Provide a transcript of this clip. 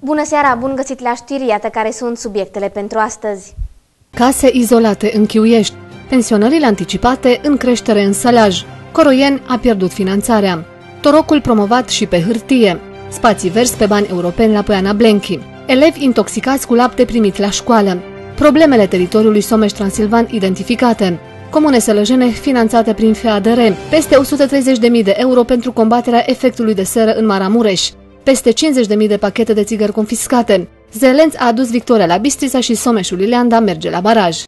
Bună seara, bun găsit la știri, iată care sunt subiectele pentru astăzi. Case izolate în Chiuiești, pensionările anticipate în creștere în Sălaj, Coroien a pierdut finanțarea, torocul promovat și pe hârtie, spații verzi pe bani europeni la Poiana Blenchi, elevi intoxicați cu lapte primit la școală, problemele teritoriului Someș-Transilvan identificate, comune sălăjene finanțate prin FADR, peste 130.000 de euro pentru combaterea efectului de seră în Maramureș, peste 50.000 de pachete de țigări confiscate. Zelenț a adus victoria la Bistrița și Someșul Ileanda merge la baraj.